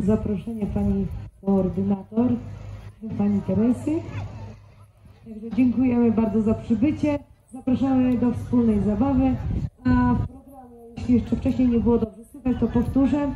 zaproszenie pani koordynator, pani Teresy. Także dziękujemy bardzo za przybycie. Zapraszamy do wspólnej zabawy. A w programie, jeśli jeszcze wcześniej nie było dobrze słychać, to powtórzę.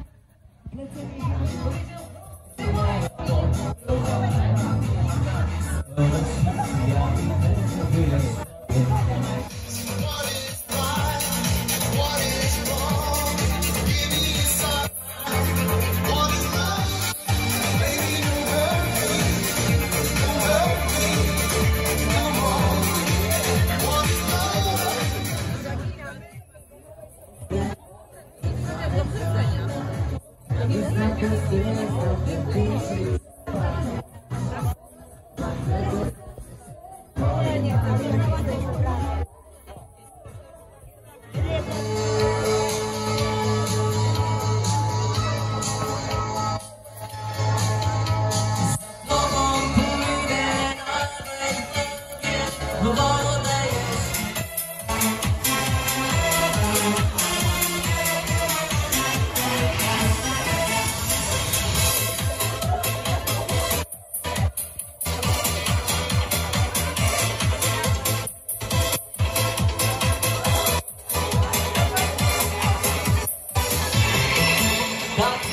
Thank you. But